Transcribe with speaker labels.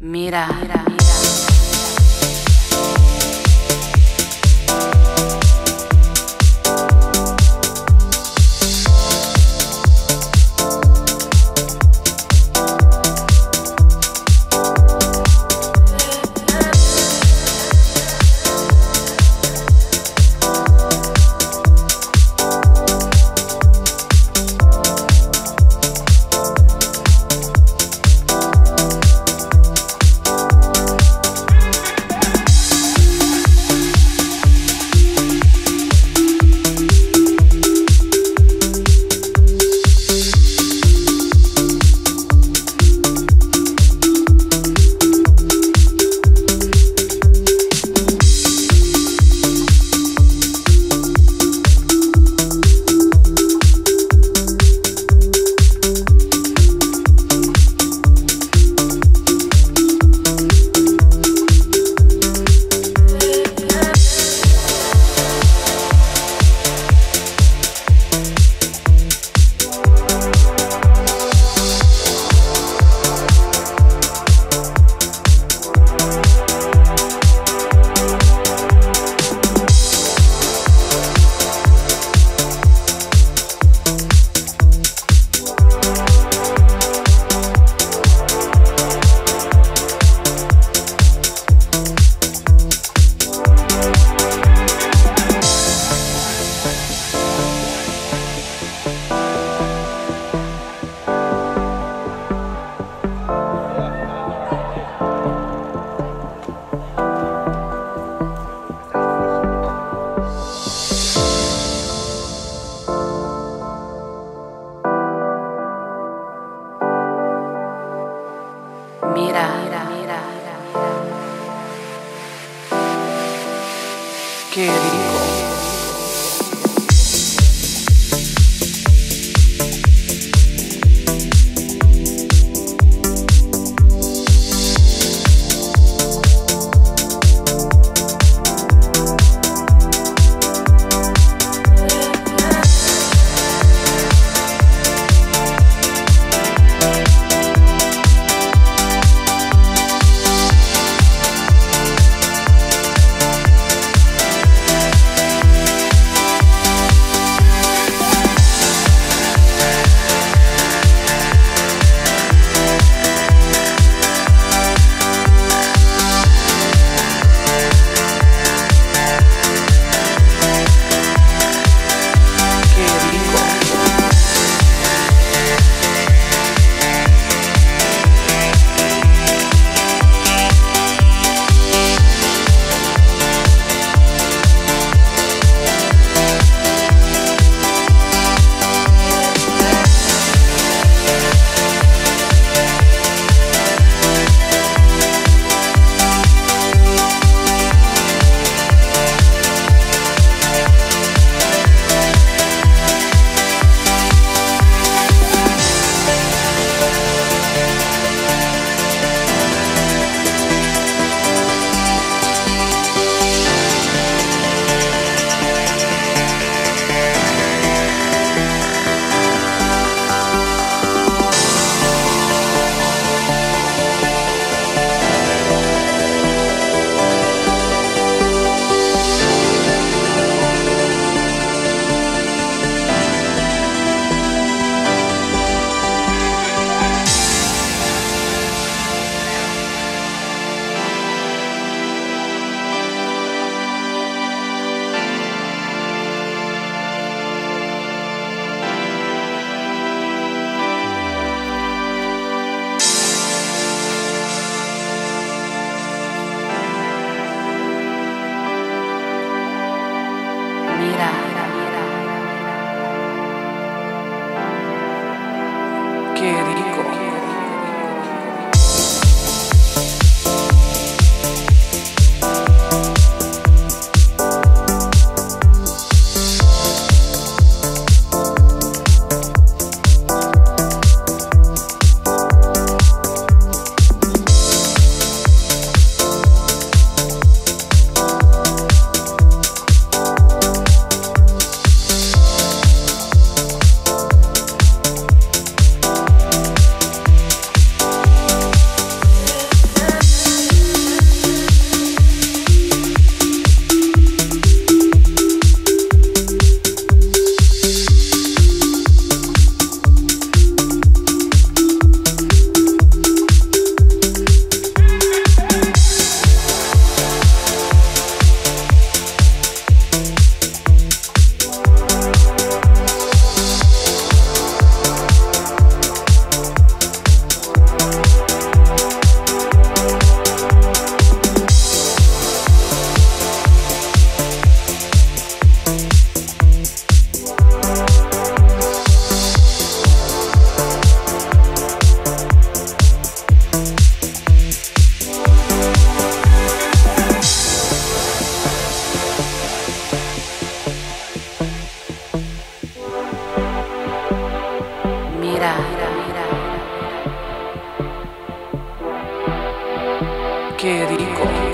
Speaker 1: Mira, mira. Mira, mira, mira. Qué rico. Qué queria. Qué rico.